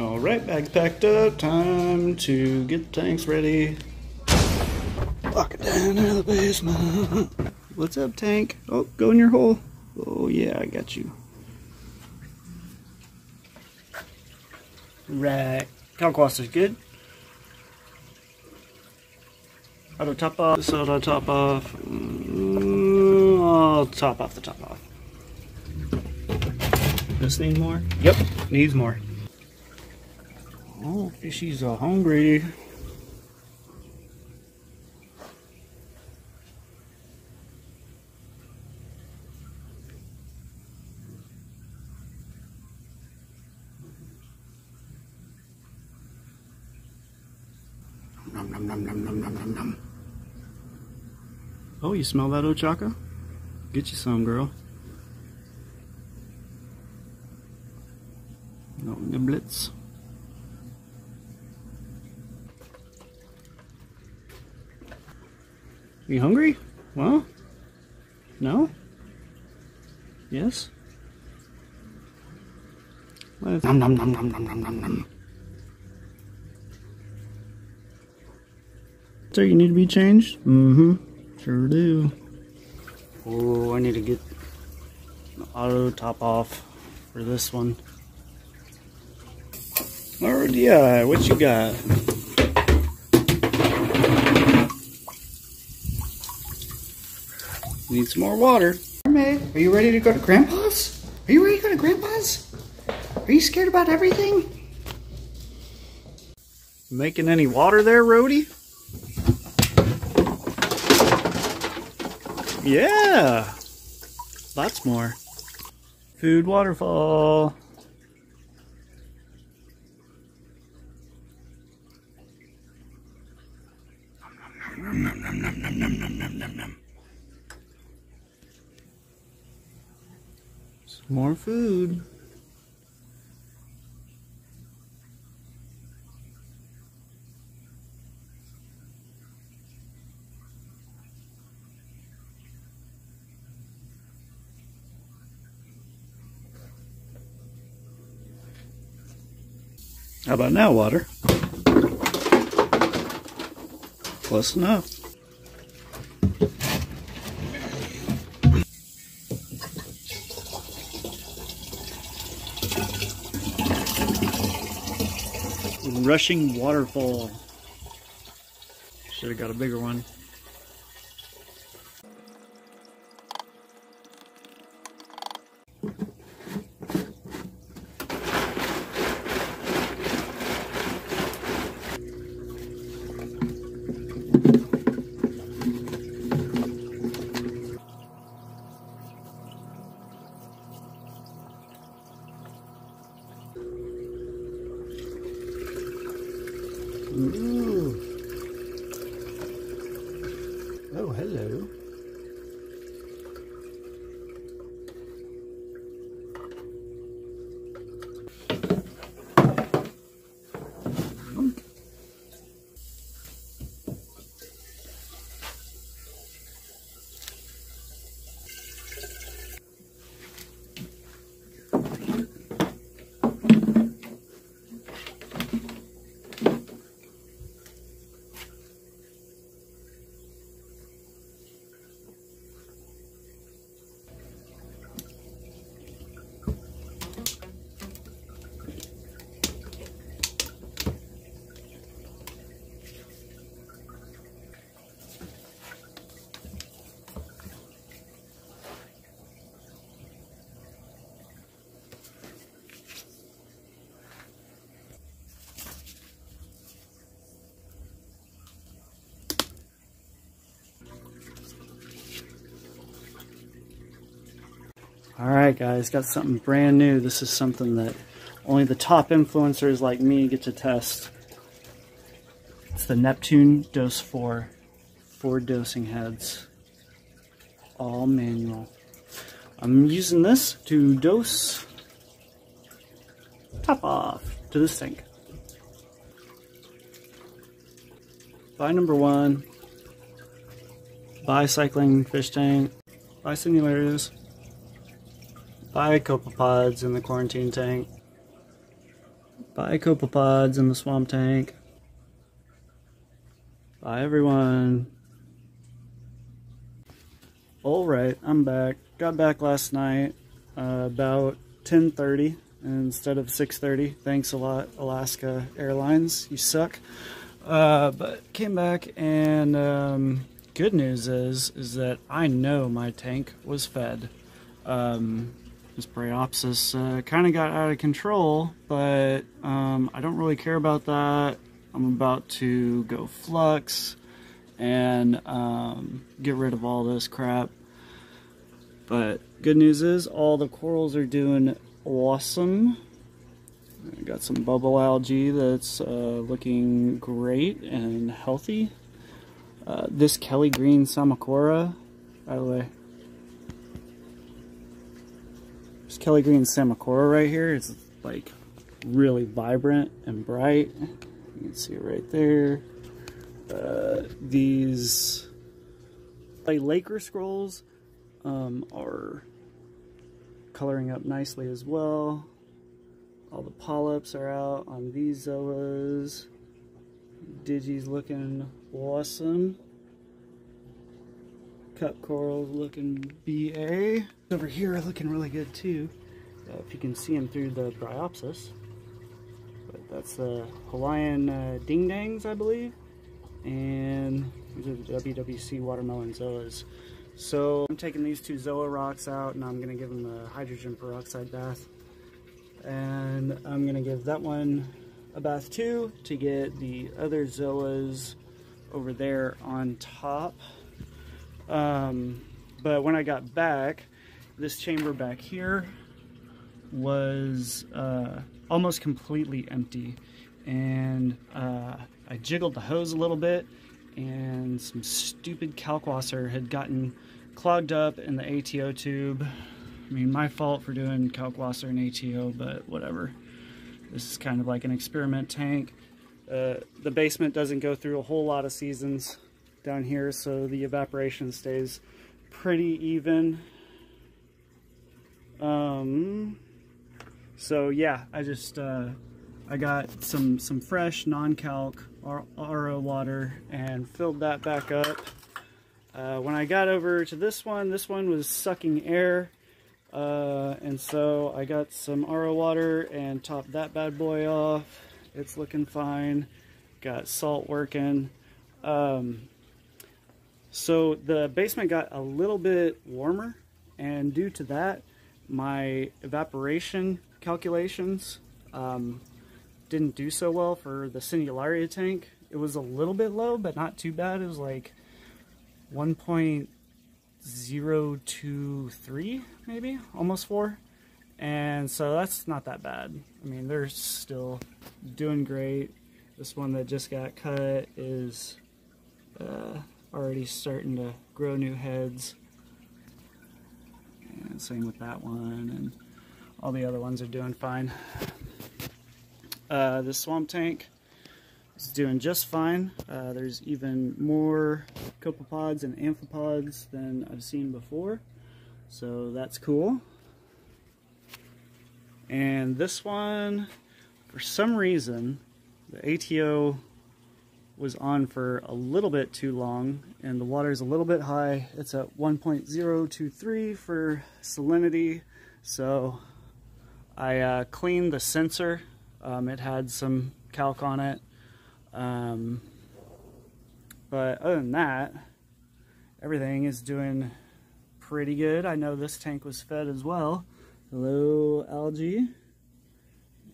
Alright, bags packed up. Time to get the tanks ready. Walk it down to the basement. What's up, tank? Oh, go in your hole. Oh, yeah, I got you. Right. Is good. Auto top off. This auto top off. Mm, I'll top off the top off. This need more? Yep, needs more. Oh, she's are hungry. Nom nom nom nom nom nom nom. Oh, you smell that, Ochaka? Get you some, girl. No niblets. Are you hungry? Well? No? Yes? Nom nom nom nom nom nom nom nom. So you need to be changed? Mm-hmm. Sure do. Oh, I need to get the auto top off for this one. Alright, yeah, what you got? Need some more water. May, are you ready to go to Grandpa's? Are you ready to go to Grandpa's? Are you scared about everything? Making any water there, Rody? Yeah! Lots more. Food waterfall. More food. How about now, water? Close enough. Rushing waterfall. Should have got a bigger one. Oh, hello. Alright guys, got something brand new. This is something that only the top influencers like me get to test. It's the Neptune Dose 4. Four dosing heads. All manual. I'm using this to dose top off to this tank. Buy number one. Buy cycling fish tank. Buy simulators buy copepods in the quarantine tank, Bye, copepods in the swamp tank. Bye, everyone. Alright, I'm back. Got back last night uh, about 10.30 instead of 6.30. Thanks a lot, Alaska Airlines. You suck. Uh, but came back and um, good news is is that I know my tank was fed. Um, this Bryopsis uh, kind of got out of control, but um, I don't really care about that. I'm about to go flux and um, get rid of all this crap. But good news is all the corals are doing awesome. I got some bubble algae that's uh, looking great and healthy. Uh, this Kelly Green Psammocora, by the way, this Kelly Green Psammocora right here is like really vibrant and bright. You can see it right there. Uh, these like Laker scrolls um, are coloring up nicely as well. All the polyps are out on these zoas. Digi's looking awesome. Cup corals looking BA. Over here looking really good too. Uh, if you can see them through the Bryopsis. But that's the Hawaiian uh, Ding Dangs, I believe. And these are the WWC watermelon zoas. So I'm taking these two Zoa rocks out and I'm going to give them a hydrogen peroxide bath. And I'm going to give that one a bath too to get the other Zoas over there on top. Um, but when I got back, this chamber back here was uh, almost completely empty. And uh, I jiggled the hose a little bit and some stupid kalkwasser had gotten clogged up in the ATO tube. I mean, my fault for doing kalkwasser and ATO, but whatever. This is kind of like an experiment tank. Uh, the basement doesn't go through a whole lot of seasons down here, so the evaporation stays pretty even. Um, so yeah, I just uh, I got some some fresh non-calc RO water and filled that back up. Uh, when I got over to this one, this one was sucking air. Uh, and so I got some RO water and topped that bad boy off. It's looking fine. Got salt working. Um, so the basement got a little bit warmer and due to that, my evaporation calculations um, didn't do so well for the Sinularia tank. It was a little bit low, but not too bad. It was like 1.023 maybe, almost 4. And so that's not that bad. I mean, they're still doing great. This one that just got cut is uh, already starting to grow new heads. And same with that one, and all the other ones are doing fine. Uh, the swamp tank is doing just fine. Uh, there's even more copepods and amphipods than I've seen before. So that's cool. And this one, for some reason, the ATO was on for a little bit too long and the water is a little bit high. It's at 1.023 for salinity. So I uh, cleaned the sensor. Um, it had some calc on it um, but other than that, everything is doing pretty good. I know this tank was fed as well. Hello, algae.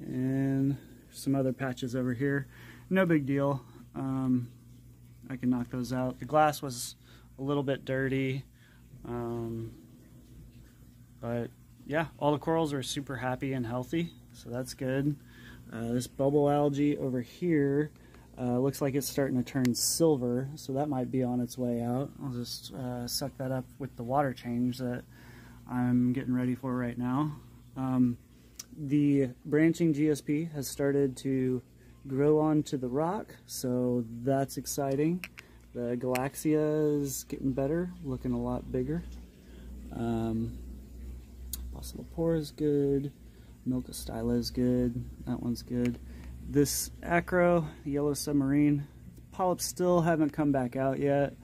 And some other patches over here. No big deal. Um, I can knock those out. The glass was a little bit dirty. Um, but yeah, all the corals are super happy and healthy. So that's good. Uh, this bubble algae over here uh, looks like it's starting to turn silver, so that might be on its way out. I'll just uh, suck that up with the water change that I'm getting ready for right now. Um, the branching GSP has started to grow onto the rock, so that's exciting. The Galaxea is getting better, looking a lot bigger. Um, Pocillopora is good. Milka styla is good. That one's good. This acro, yellow submarine, polyps still haven't come back out yet.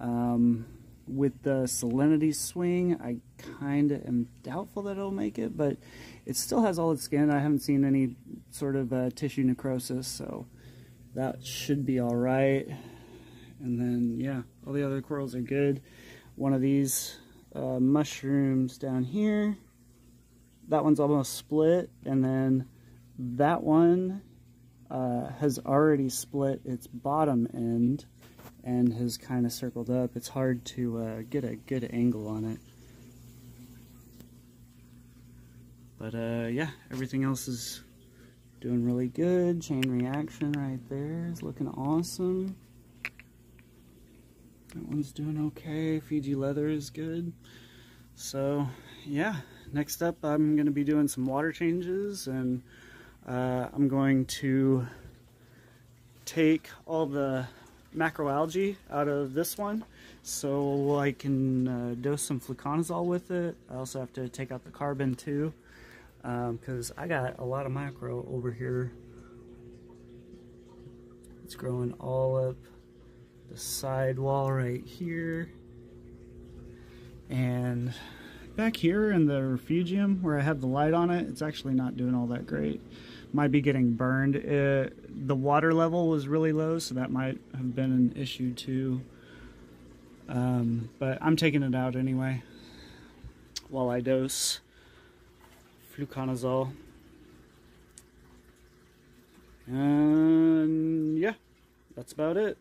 Um, with the salinity swing, I kind of am doubtful that it'll make it, but it still has all its skin. I haven't seen any sort of uh, tissue necrosis, so that should be all right. And then, yeah, all the other corals are good. One of these uh, mushrooms down here, that one's almost split, and then that one uh, has already split its bottom end and has kind of circled up. It's hard to uh, get a good angle on it. But uh, yeah, everything else is doing really good. Chain reaction right there is looking awesome. That one's doing okay. Fiji leather is good. So yeah, next up I'm going to be doing some water changes and uh, I'm going to take all the macroalgae out of this one so I can uh, dose some fluconazole with it. I also have to take out the carbon too because um, I got a lot of macro over here. It's growing all up the side wall right here. And back here in the refugium where I have the light on it, it's actually not doing all that great. Might be getting burned. It, the water level was really low, so that might have been an issue too. Um, but I'm taking it out anyway while I dose fluconazole. And yeah, that's about it.